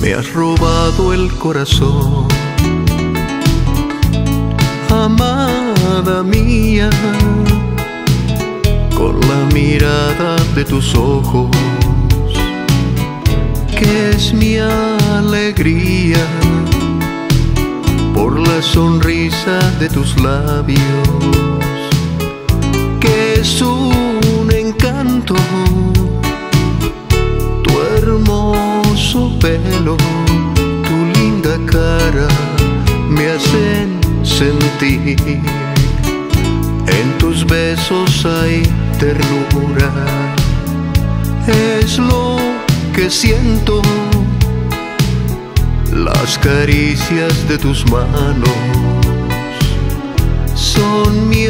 Me has robado el corazón, amada mía, mirada de tus ojos, que es mi alegría, por la sonrisa de tus labios, que es un encanto tu hermoso pelo, tu linda cara me hacen sentir. En tus besos hay ternura, es lo que siento. Las caricias de tus manos son mi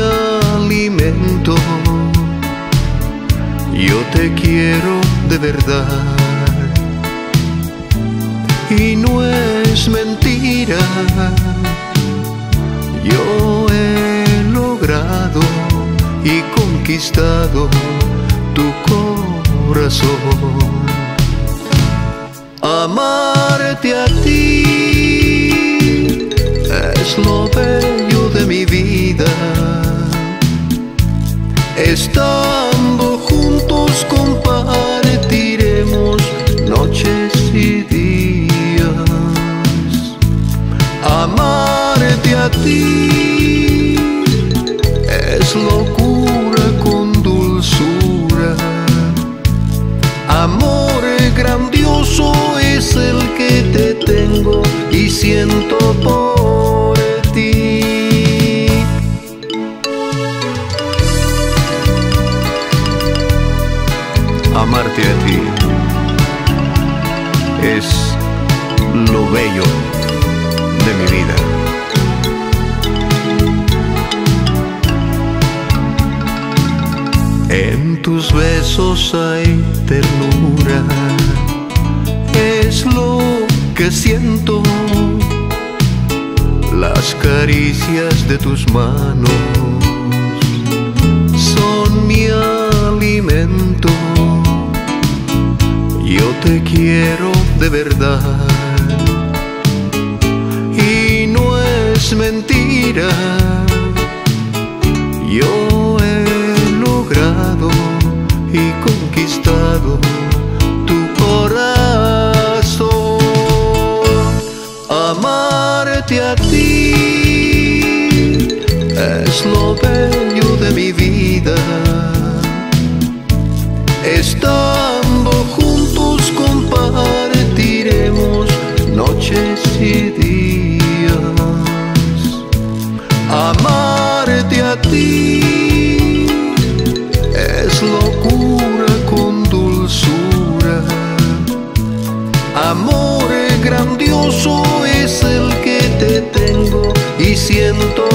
alimento. Yo te quiero de verdad y no es mentira. Conquistado tu corazón. Amarte a ti es lo bello de mi vida. Estando siento por ti. amarte a ti es lo bello de mi vida. En tus besos hay ternura, es lo que siento. Las caricias de tus manos son mi alimento. Yo te quiero de verdad y no es mentira. amarte a ti es lo bello de mi vida. Estando juntos compartiremos noches y días. Amarte a ti. siento